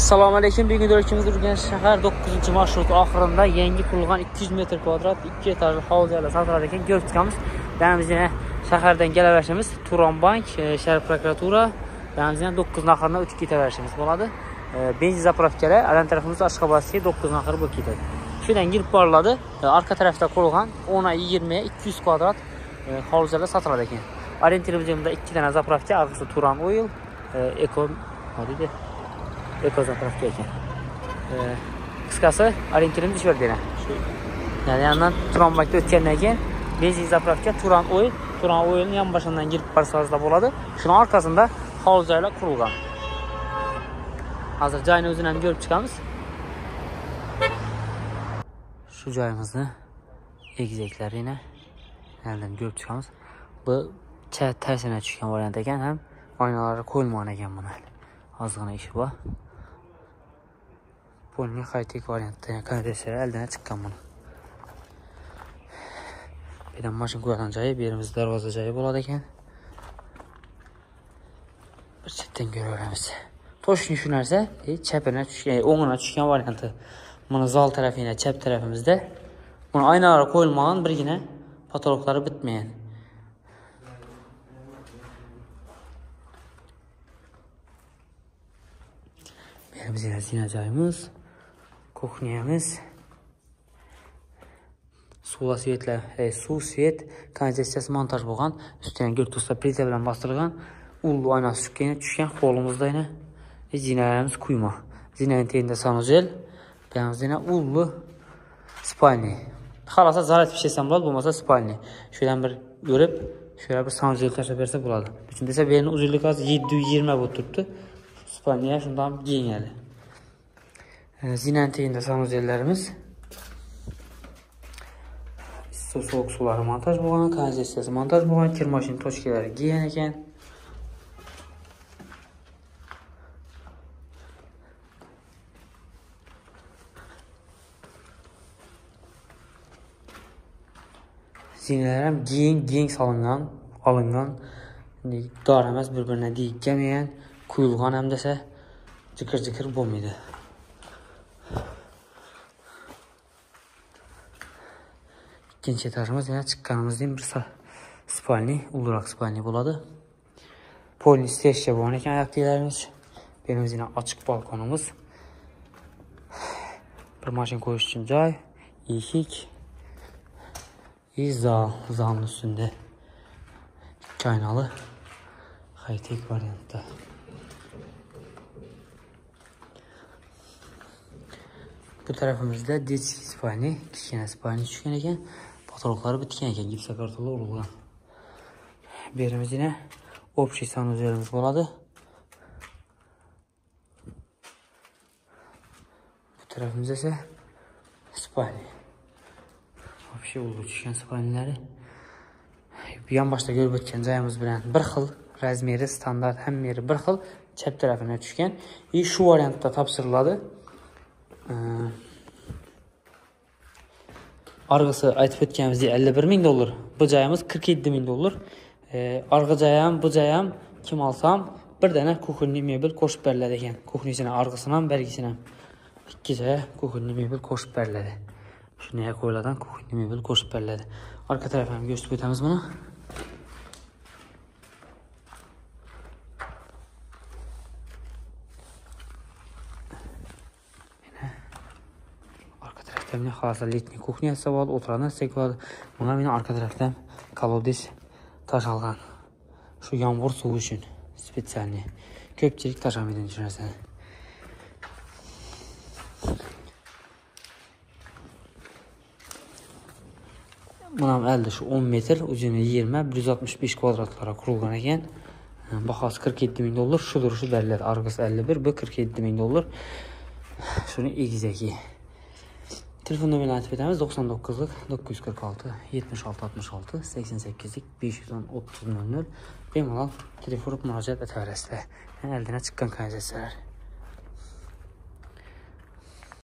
assalomu alaykum bugungi darakimiz urganch shahar 9 marshrut oxirida yangi qurilgan 200 metr kvadrat 2 etajli hovlilar sotiladi ekan. Ko'rib chiqamiz. Damiz yana shahardan kelaverishimiz turon bank e, shahar prokuratura. Damiz yana 9 nafarni o'tib ketaverishimiz bo'ladi. E, benzin zapravkalar alan tarafimizda ashxobodskiy 9 nafar bo'lib ketadi. Shudan girib boriladi E, orqa tarafda qurilgan 10 20 200 kvadrat e, hovlilar sotiladi ekan. Orientirimiz ikki dona zapravka orqasi turon oil eko nima deydi ekozapravka ekan qisqasi orientirimiz shu yerda yani yandan turonbakda o'tgandan keyin benzin zapravka turon oil turon oilni yonboshidan girib borsangizda bo'ladi shuni orqasida hovli joylar qurilgan hozir joyni o'zini ham ko'rib chiqamiz shu joyimizni egizaklarini yandan ko'rib chiqamiz bu cha- tarsana tushgan variant ekan ham oynalari qo'yilmagan ekan buni ozgina ishi bor polni haytek variantda konditsioner eldan chiqqan buni. Bu yerdan mashina qo'yadigan joyi bu yerimiz darvoza joyi bo'ladi ekan. Bir chetdan ko'raveramiz. Toshni shu narsa e, chapini tushgan e, tushgan varianti. Buni zol tarafina chap tarafimizda. Buni oynalari qo'yilmagan birgina potoloklari bitmagan. Bu yerimiz yana zina joyimiz. кухнямыз сула светлі э, су свет конденсациясы монтаж болған үстінен гүл туста плита білен бастырған э, улы айна түшкен түшкен қолымызда ене зинаямыз құйма зинаның тегінде санузел бұямыз ене улы спальный қаласа зар етіп болады болмаса спальный шөйден бір өріп şöyle бір sancılı taşa берсе болады. Үшін десе benim uzunluk az 720 bu tuttu. Spanya'ya şundan giyin әлі ham shundan keng hali issiq montaj bo'lgan kanalizatsiyasi montaj bo'lgan kir mashina tochkalari giyan ekan zinalar ham keng keng solingan olingan dor emas bir biridan kelmagan quyilgan ham desa jikir-jikir bo'lmaydi ikkinchi etajimiz yana chiqqanimizdan bir sa- spalniy ulduroq spalniy bo'ladi polni steshcha bo'lgan ekan oyoqliklarimiz bu yerimiz yana ochiq balkonimiz bir mashina qo'yish uchun joy eshik и zal zalni ustunda ikki oynali haytek variantda bu tarafimizda детский spalniy kichkina spalniy tushgan ekan. Potoloqlari bitgan ekan gipsokartonlar urilgan bu yerimiz yana общий sanuzelimiz bo'ladi. Bu tarafimiz esa spalniy вообще ulug' tushgan spalnilari bu yonboshda ko'rib o'tgan joyimiz bilan bir xil razmeri standart hamma yeri bir xil chap tarafina tushgan. И shu variantda topshiriladi. Arg'isi aytib o'tganimizdek ellik bir ming dollar. Bu joyimiz qirq yetti ming dollar. Arg'i joyi ham bu joyi ham kim olsam bir dana kuxunniy mebel qo'shib beriladi ekan. Kuxnisini arg'isini ham bergisini ham. Ikki joyi kuxunniy mebel qo'shib beriladi. Shunday qo'yiladigan kuxunniy mebel qo'shib beriladi. Orqa tarafini ham ko'rsatib o'tamiz buni. Для xalasə litni kuxniya hesab oldu, oturan hesab oldu. Buna mənim arka tərəfdən kolodis daş alğan. Şu yağmur suyu üçün spesialni. Köpçilik daş almadan düşünürsən. Bunam 50 şu 10 metr, ucunu 20, 165 kvadratlara qurulğan ekan. Baxası 47 min dollar, şudur, şu dəllər, arqası 51, bu 47 min dollar. Şunu egizəki. Telefon nömrəli əlifbətlərimiz 99-luq 946 76 66 88-lik 510 30 00 bemalal telefon müraciət və təvərəslə yəni əldənə çıxan kanalizasiyalar.